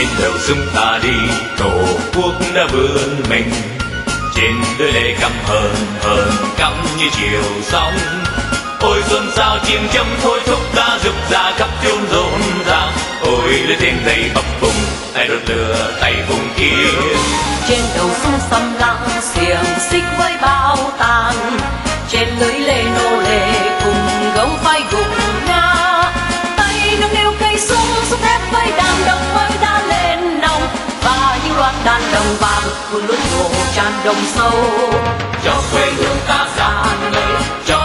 trên đầu chúng ta đi, tổ quốc đã vươn mình. Trên đôi lệ căm hờn hờn cắm như chiều sóng ôi xuân sao chim châm thôi thúc ta rực ra khắp chốn rộn ràng ôi lưới tên dây bập bùng tay đốt lửa tay vùng kia. Trên đầu sông xăm lặng xiềng xích với bao tàn trên lưới lê nô lệ cùng gấu vai gục ngã. Tay nâng niu cây súng súng thép với đàn đồng mới đã lên nòng và những loạt đàn đồng vàng cuốn lút hồ tràn đồng sâu. Cho quê hương ta giàn ngời cho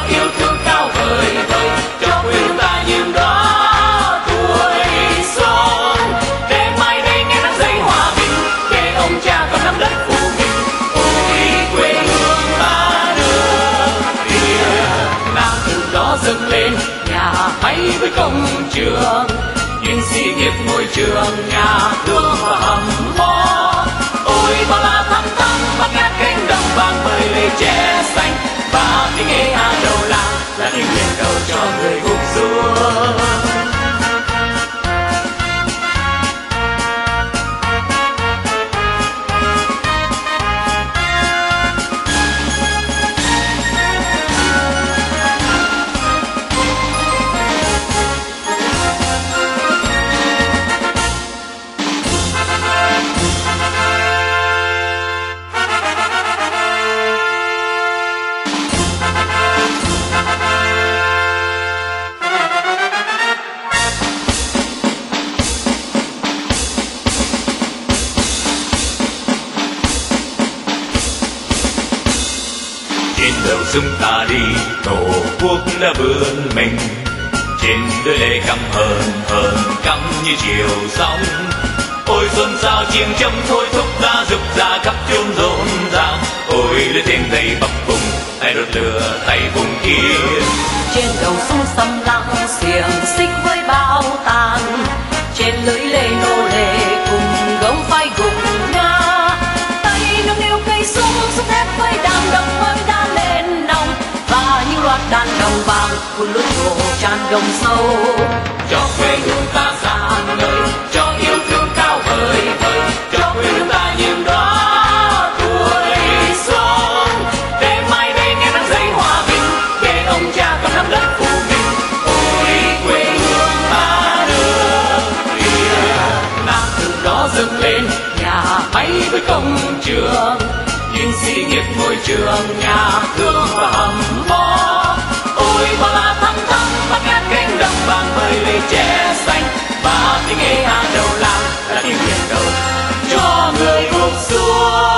dâng lên nhà máy với công trường. Những sĩ nghiệp ngôi trường nhà đầu chúng ta đi, tổ quốc đã vươn mình. Trên đôi lệ căm hờn hờn căm như chiều sóng. Ôi xuân sao chiêm châm, thôi thúc ta rực ra khắp chốn rộn ràng ôi lưỡi tên đầy bập bùng tay đốt lửa tay vùng kia. Trên đầu sông xăm lặng xiềng xích với bao hồ đồng sâu. Cho quê hương ta giàn ngời cho yêu thương cao vời vời. Cho quê hương ta những đóa tuổi xuân để mai đây nghe nắng dậy hòa bình, để ông cha còn nắm đất phù mình ôi quê hương ta được Việt Nam từ đó dâng lên, nhà máy với công trường. Những sĩ nghiệp môi trường, nhà thương và hầm mỏ ôi bao la thăng thăng ngọc